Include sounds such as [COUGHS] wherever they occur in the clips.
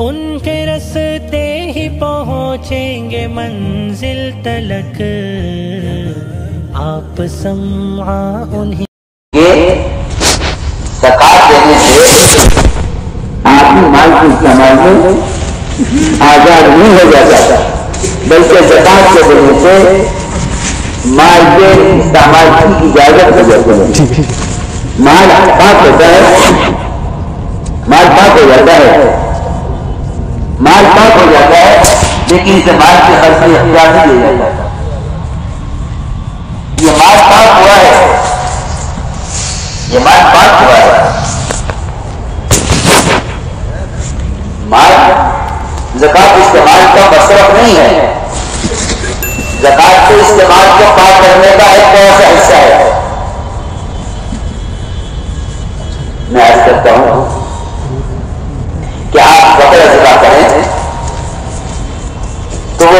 उनके रस्ते ही पहुँचेंगे मंजिल तलक। आप समा उन्हीं ये देने से आदमी माल की इस्तेमाल में आज़ाद नहीं हो जाता बल्कि जक़ात के देने से माल के इस्तेमाल की इजाज़त हो जाती है माल पाक होता है माल पाक हो जाता है। माल पाक हो जाता है, लेकिन इसे माल के खर्च में अख्तियार नहीं लिया जाता ये माल पाक हुआ है। ये माल पाक हुआ है। माल, जक़ात इस्तेमाल का मसरफ नहीं है। जक़ात के इस्तेमाल को पाक करने का एक बड़ा सा हिस्सा है।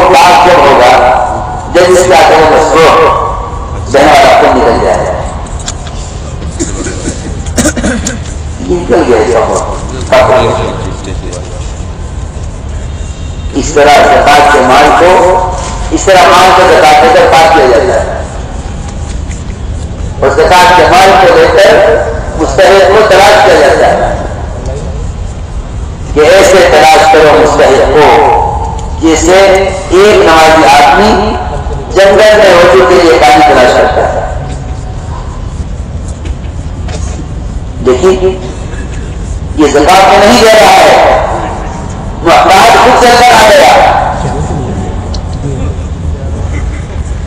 तो वो जब होगा? जब इसका जो मसरूफ बहने वाला खून निकल जाएगा ये निकल गया इसका [COUGHS] इस तरह जक़ात के माल को, इस तरह माल को जक़ात देकर पाक किया जाता है। और जक़ात के माल को लेकर मुस्तहिद को तलाश किया जाता है। कि ऐसे तलाश करो मुस्तहिद को। जिसे एक नमाजी आदमी जंगल में वज़ू के लिए पानी तलाश करता है। देखिए, ये जक़ात में नहीं दे रहा है। मोहताज खुद चलकर आ गया।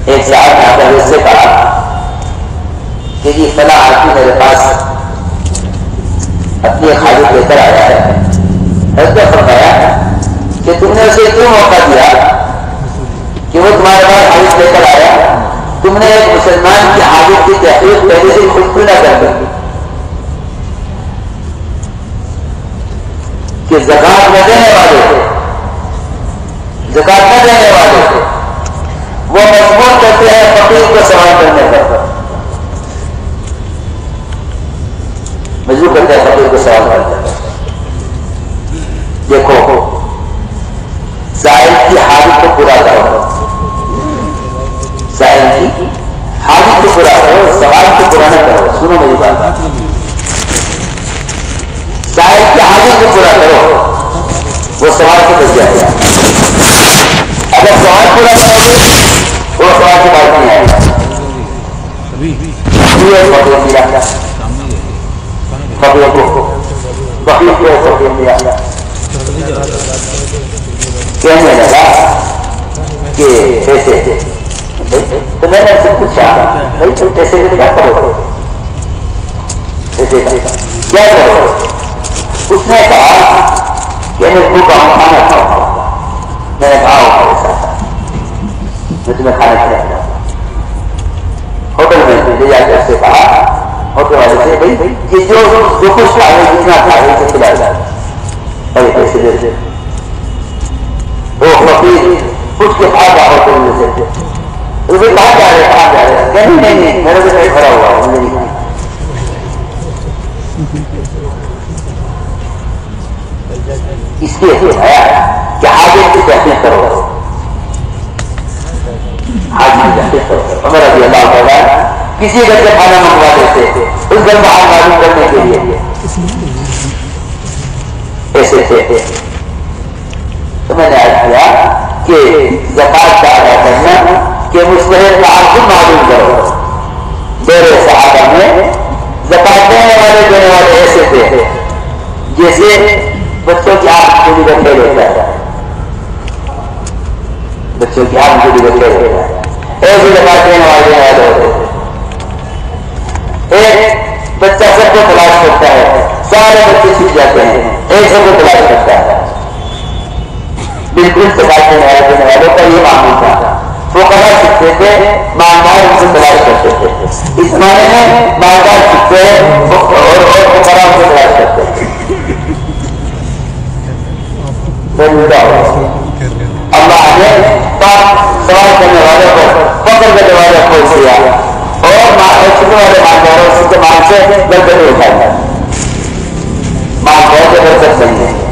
एक साहब ने आकर उससे कहा कि ये फला आदमी मेरे पास अपनी खाली लेकर आया है। फरमाया कि तुमने उसे क्यों मौका दिया? कि वो तुम्हारे पास हाजिर लेकर आया? तुमने एक मुसलमान की हाजिर की तहरीक पहले से खुद क्यों ना कर दी? कि जक़ात न देने वाले थे। जक़ात न देने वाले थे। वो मजबूर करते हैं फकीर को सवाल करने पर। मजबूर करते हैं फकीर को सवाल करने पर। देखो पूरा करो साहिब की हालत को पूरा करो सवाल को पूरा न करो सुनो मेरी बात। साहिब की हालत को पूरा करो वो सवाल से बच जाएगा अगर सवाल पूरा करोगे, वो सवाल की बात नहीं आएगा। फकीर को फकीर को कहने लगा कि ऐसे तो मैंने उससे पूछा भाई तुम कैसे क्या करो ऐसे क्या करो उसने कहा कि मैं भूखा हूँ खाना खाऊँगा मैंने कहा ऐसा मैं तुम्हें खाना खिलाऊँगा होटल में ले जाकर उससे कहा होटल वाले से भाई ये जो जो कुछ खाए जितना खाए उसे खिलाया जाए पैसे दे फकीर कुछ के पास जाओ होटल में से उसे कहा जा रहे कहा जा रहे कहीं नहीं नहीं मेरे को कहीं खड़ा हुआ मुझे नहीं इसलिए है कि हाजिर की तहसील करो। हाजिर की तहसील करो। अगर अभी अल्लाह ताला किसी घर से खाना मंगवा देते थे उस घर में हाथ मालूम करने के लिए। ऐसे थे तो मैंने आज किया कि का कि मुस्तहिद का आप खुद मालूम करो। मेरे देने वाले देने वाले ऐसे थे जैसे बच्चों की आँख पूरी है बच्चों की आँख पूरी रखे होता है ऐसे देने वाले वाले होते एक बच्चा सबको तलाश करता है, सारे बच्चे छूट जाते हैं, एक सबको तलाश करता है। बिल्कुल तलाश देने वाले देने वालों का ये मामूल था। वो कहा सीखते थे मालदार उनसे तलाश करते थे। इस मायने में मालदार सीखते और फकरा उनसे तलाश करते अल्लाह ने सवाल करने वालों को, पकड़ करने वालों को दिया और छुपने वाले मालदारों उसके माल से गर्दन उठाया माल बहुत ज़बरदस्त नहीं है।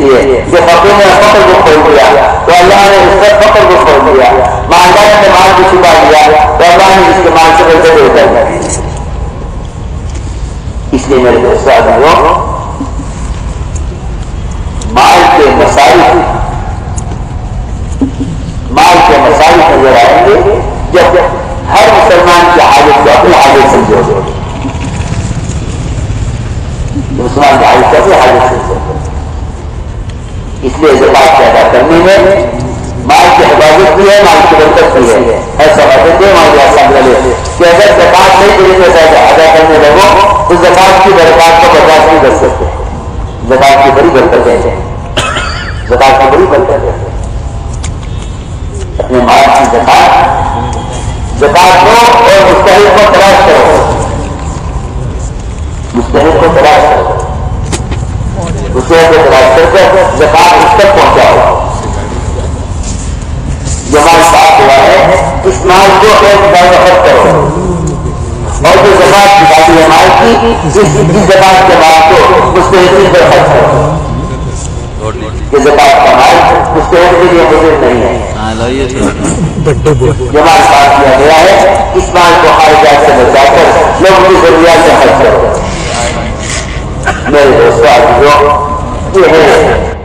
इसलिए जो फकीर ने फकर को खोल दिया। तो अल्लाह ने उसका फकर को खोल दिया। मालदार ने माल को छुपा दिया। तो अल्लाह ने इसके माल से बरकत उतर दिया इसलिए मेरे दोस्तों माल के मसाइल माल के मसाइल नज़र आएँगे। जब हर मुसलमान की हालत को अपनी हालत समझो मुसलमान की हालत को अपनी हालत समझो इसलिए जबात पैदा करने में माल की हिफाजत भी है, माल की बरकत भी है। हर समझते थे हमारे आसान कि अगर जबात नहीं तरीके से अदा करने लगो तो जबात की बरकत को बर्दाश्त नहीं कर सकते। जबात की बड़ी बरकत है। जबात की बड़ी बरकत है। अपने माल की जकात जकात दो और मुस्तहिद को तलाश करो। मुस्तहिद को तलाश करो। उसे को तलाश करके जकात उस तक पहुंचाओ। जो माल साफ़ हुआ है इस माल को एक वक्त करो। और जो जमात की बात है माल की जिस जमात के माल को उसको एक पर खर्च करो कि जक़ात का माल उसके के लिए मुझे नहीं है। जो माल साफ़ किया गया है इस माल को खारिजात से बचाकर लोगों की जरूरियात से खर्च करो। मेरे दोस्तों आज जो ये है